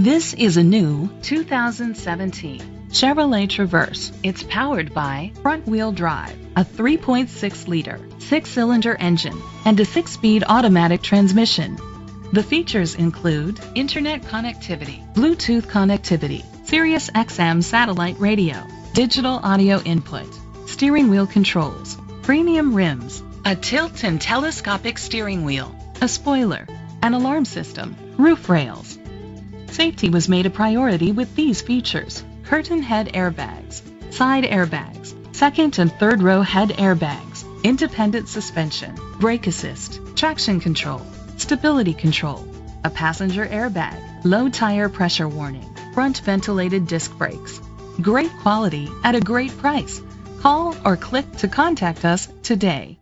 This is a new 2017 Chevrolet Traverse. It's powered by front-wheel drive, a 3.6-liter six-cylinder engine, and a six-speed automatic transmission. The features include internet connectivity, Bluetooth connectivity, Sirius XM satellite radio, digital audio input, steering wheel controls, premium rims, a tilt and telescopic steering wheel, a spoiler, an alarm system, roof rails. Safety was made a priority with these features. Curtain head airbags, side airbags, second and third row head airbags, independent suspension, brake assist, traction control, stability control, a passenger airbag, low tire pressure warning, front ventilated disc brakes. Great quality at a great price. Call or click to contact us today.